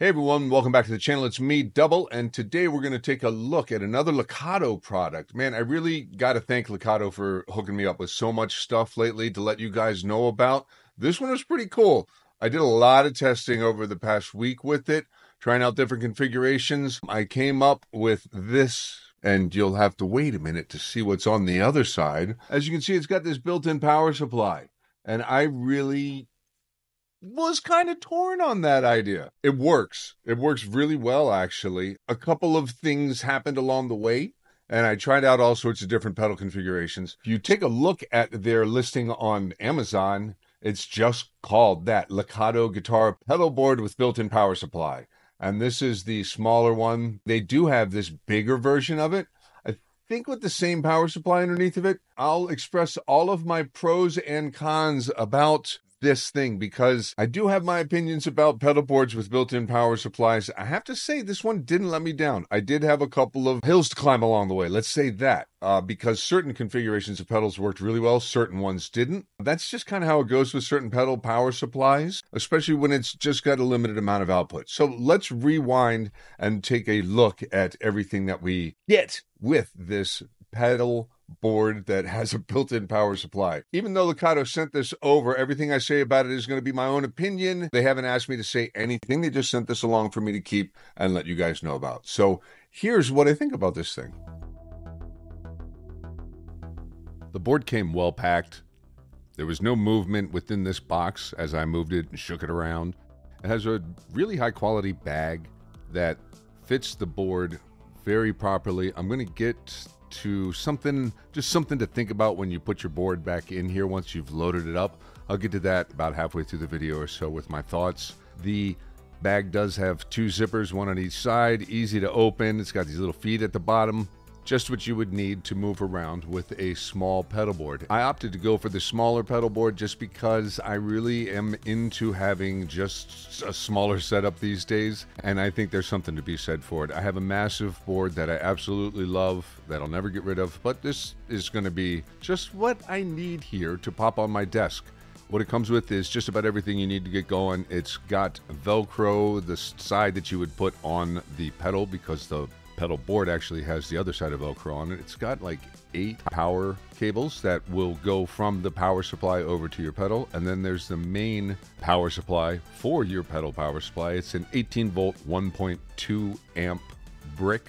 Hey everyone, welcome back to the channel. It's me, Double, and today we're going to take a look at another Lekato product. Man, I really got to thank Lekato for hooking me up with so much stuff lately to let you guys know about. This one was pretty cool. I did a lot of testing over the past week with it, trying out different configurations. I came up with this and you'll have to wait a minute to see what's on the other side. As you can see, it's got this built-in power supply, and I really was kind of torn on that idea. It works. It works really well, actually. A couple of things happened along the way, and I tried out all sorts of different pedal configurations. If you take a look at their listing on Amazon, it's just called that Lekato guitar pedal board with built in power supply. And this is the smaller one. They do have this bigger version of it. I think with the same power supply underneath of it, I'll express all of my pros and cons about this thing because I do have my opinions about pedal boards with built in power supplies. I have to say, this one didn't let me down. I did have a couple of hills to climb along the way. Let's say that. Uh, because certain configurations of pedals worked really well, certain ones didn't. That's just kind of how it goes with certain pedal power supplies, especially when it's just got a limited amount of output. So let's rewind and take a look at everything that we get with this pedal board that has a built in power supply. Even though Lekato sent this over, everything I say about it is going to be my own opinion. They haven't asked me to say anything. They just sent this along for me to keep and let you guys know about. So here's what I think about this thing. The board came well packed. There was no movement within this box as I moved it and shook it around. It has a really high quality bag that fits the board very properly. I'm going to get to something, just something to think about when you put your board back in here once you've loaded it up. I'll get to that about halfway through the video or so with my thoughts. The bag does have two zippers, one on each side, easy to open. It's got these little feet at the bottom just what you would need to move around with a small pedal board. I opted to go for the smaller pedal board just because I really am into having just a smaller setup these days, and I think there's something to be said for it. I have a massive board that I absolutely love that I'll never get rid of, but this is going to be just what I need here to pop on my desk. What it comes with is just about everything you need to get going. It's got Velcro, the side that you would put on the pedal because the pedal board actually has the other side of Velcro on it. It's got like eight power cables that will go from the power supply over to your pedal. And then there's the main power supply for your pedal power supply. It's an 18 volt, 1.2 amp brick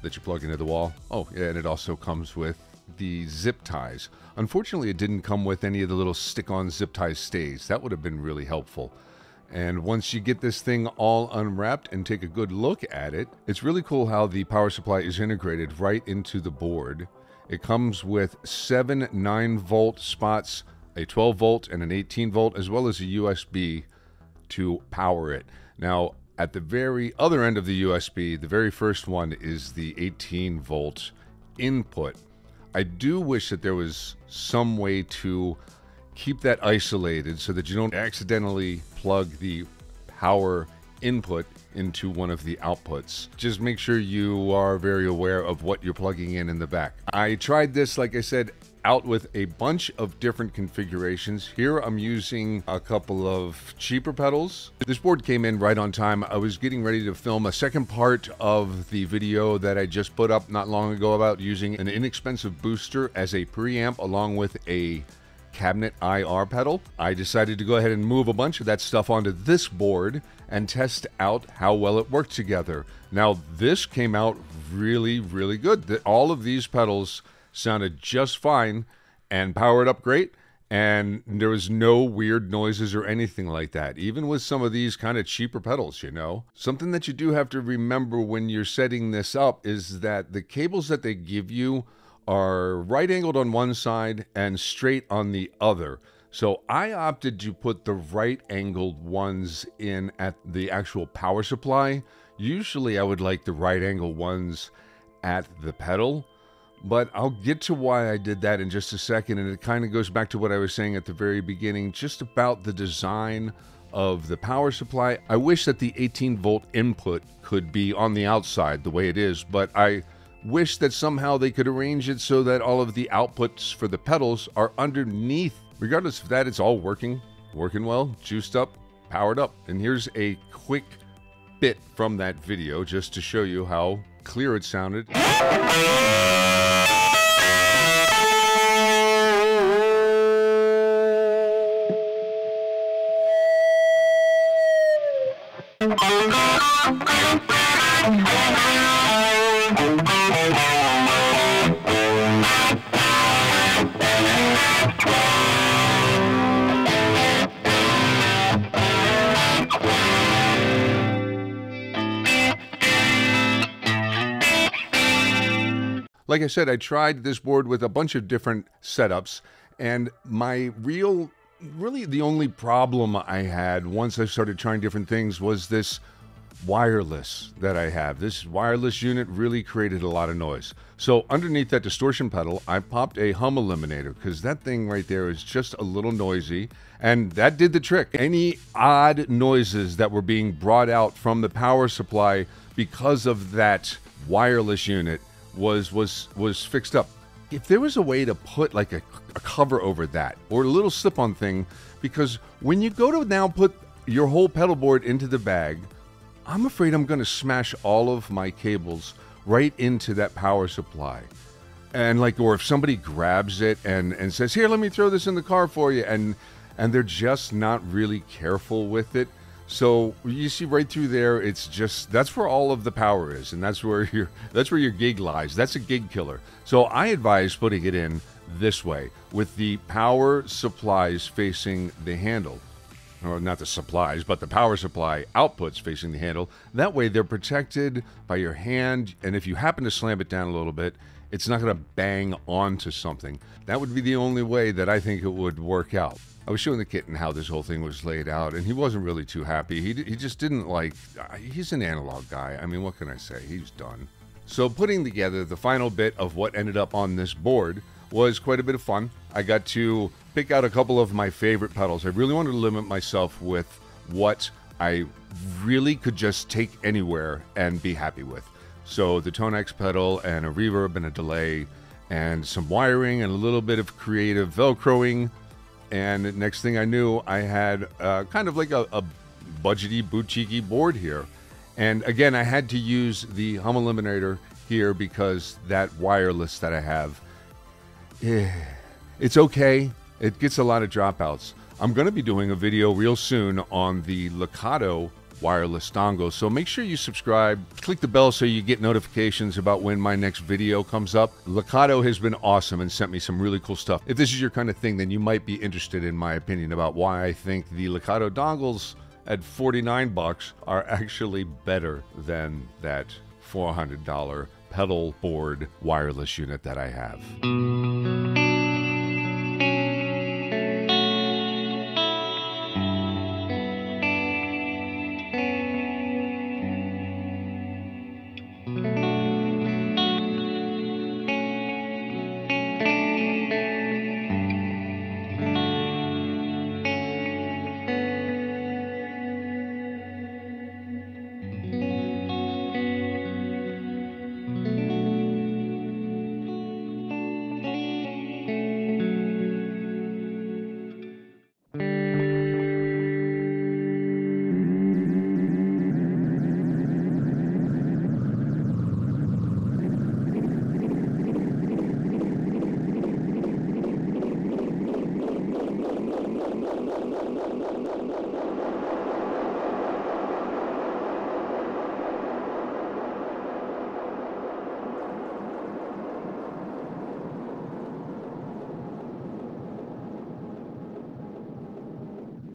that you plug into the wall. Oh, yeah, and it also comes with the zip ties. Unfortunately, it didn't come with any of the little stick on zip tie stays. That would have been really helpful. And once you get this thing all unwrapped and take a good look at it, it's really cool how the power supply is integrated right into the board. It comes with seven 9 volt spots, a 12 volt and an 18 volt, as well as a USB to power it. Now, at the very other end of the USB, the very first one is the 18 volt input. I do wish that there was some way to keep that isolated so that you don't accidentally plug the power input into one of the outputs. Just make sure you are very aware of what you're plugging in in the back. I tried this, like I said, out with a bunch of different configurations. Here I'm using a couple of cheaper pedals. This board came in right on time. I was getting ready to film a second part of the video that I just put up not long ago about using an inexpensive booster as a preamp along with a cabinet IR pedal. I decided to go ahead and move a bunch of that stuff onto this board and test out how well it worked together. Now, this came out really, really good. That all of these pedals sounded just fine and powered up great and there was no weird noises or anything like that even with some of these kind of cheaper pedals you know something that you do have to remember when you're setting this up is that the cables that they give you are right angled on one side and straight on the other. So I opted to put the right angled ones in at the actual power supply. Usually I would like the right angle ones at the pedal, but I'll get to why I did that in just a second. And it kind of goes back to what I was saying at the very beginning, just about the design of the power supply. I wish that the 18 volt input could be on the outside the way it is, but I wish that somehow they could arrange it so that all of the outputs for the pedals are underneath. Regardless of that, it's all working, working well, juiced up, powered up. And here's a quick bit from that video just to show you how clear it sounded. Like I said, I tried this board with a bunch of different setups, and my real, really the only problem I had once I started trying different things was this wireless that I have. This wireless unit really created a lot of noise. So underneath that distortion pedal, I popped a hum eliminator because that thing right there is just a little noisy and that did the trick. Any odd noises that were being brought out from the power supply because of that wireless unit was was was fixed up. If there was a way to put like a, a cover over that or a little slip-on thing, because when you go to now put your whole pedal board into the bag, I'm afraid I'm going to smash all of my cables right into that power supply. And like, or if somebody grabs it and, and says, "Here, let me throw this in the car for you," and and they're just not really careful with it, so you see right through there, it's just that's where all of the power is, and that's where your that's where your gig lies. That's a gig killer. So I advise putting it in this way with the power supplies facing the handle. Or not the supplies, but the power supply outputs facing the handle. That way they're protected by your hand, and if you happen to slam it down a little bit, it's not going to bang onto something. That would be the only way that I think it would work out. I was showing the kitten how this whole thing was laid out, and he wasn't really too happy. He, he just didn't like. Uh, he's an analog guy. I mean, what can I say? He's done. So, putting together the final bit of what ended up on this board was quite a bit of fun. I got to pick out a couple of my favorite pedals. I really wanted to limit myself with what I really could just take anywhere and be happy with. So, the Tonex pedal and a reverb and a delay and some wiring and a little bit of creative velcroing and next thing I knew, I had uh, kind of like a, a budgety, boutiquey board here. And again, I had to use the hum eliminator here because that wireless that I have, eh, it's okay. It gets a lot of dropouts. I'm going to be doing a video real soon on the Lekato wireless dongle. So make sure you subscribe, click the bell so you get notifications about when my next video comes up. Lekato has been awesome and sent me some really cool stuff. If this is your kind of thing, then you might be interested in my opinion about why I think the Lekato dongles at 49 bucks are actually better than that $400 pedal board wireless unit that I have.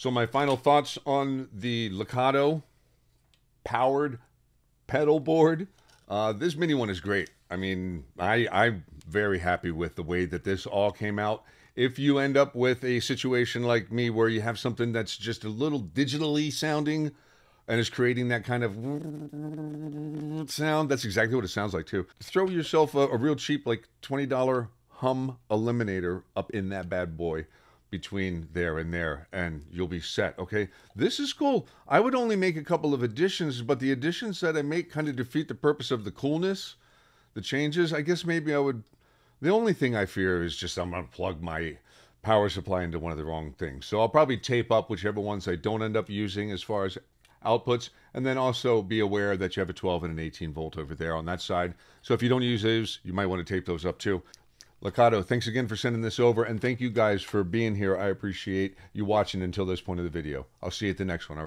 So my final thoughts on the Lekato powered pedal board. Uh, this mini one is great. I mean, I, I'm very happy with the way that this all came out. If you end up with a situation like me where you have something that's just a little digitally sounding and is creating that kind of sound, that's exactly what it sounds like too. Throw yourself a, a real cheap, like $20 hum eliminator up in that bad boy between there and there and you'll be set okay this is cool i would only make a couple of additions but the additions that i make kind of defeat the purpose of the coolness the changes i guess maybe i would the only thing i fear is just i'm going to plug my power supply into one of the wrong things so i'll probably tape up whichever ones i don't end up using as far as outputs. And then also be aware that you have a 12 and an 18 volt over there on that side. So if you don't use those, you might want to tape those up too. Lekato, thanks again for sending this over, and thank you guys for being here. I appreciate you watching until this point of the video. I'll see you at the next one.